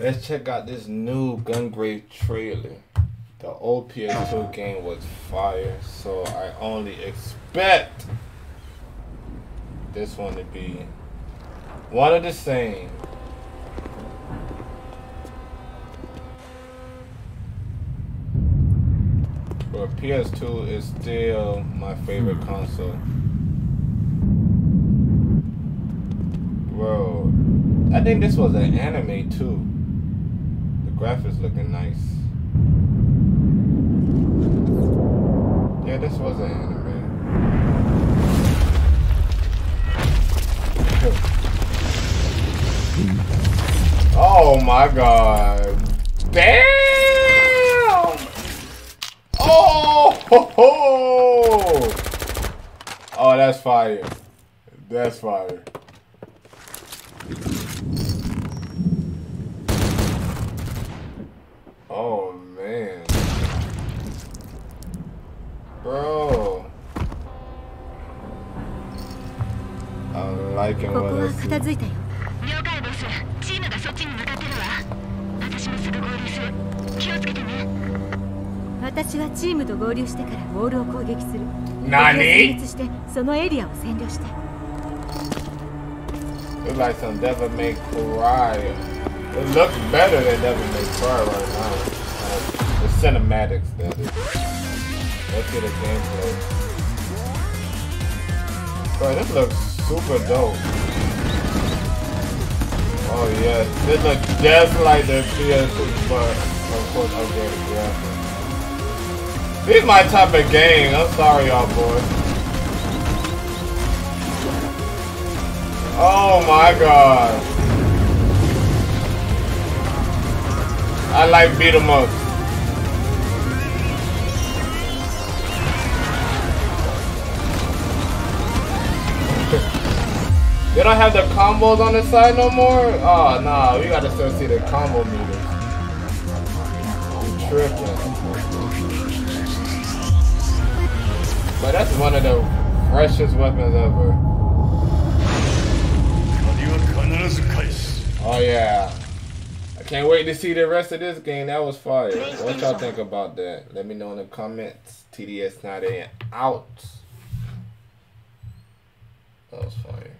Let's check out this new Gungrave trailer. The old PS2 game was fire, so I only expect this one to be one of the same. But PS2 is still my favorite console. Bro, I think this was an anime too. Graphics looking nice. Yeah, this was an anime. oh my god. Damn! Oh! Ho, ho! Oh, that's fire. That's fire. ここは.片付いたよ了解ボスチームがそっちに向かってるわ私もすぐ合流する気をつけてね私はチームと合流してからウォールを攻撃する何してそのエリアを占領して It's like some Devil May Cry. It looks better than Devil May Cry right now. Like, the cinematics, that is. Let's get a gameplay. Bro, this looks super dope. Oh yeah, this looks just like the PS2, but of course I'm upgraded graphics. This is my type of game. I'm sorry, y'all boys. Oh my god. I like beat 'em up. They don't have the combos on the side no more? Oh, nah, we gotta still see the combo meters. I'm tripping. But that's one of the freshest weapons ever. Oh, yeah. I can't wait to see the rest of this game. That was fire. What y'all think about that? Let me know in the comments. TDS 9 out. That was fire.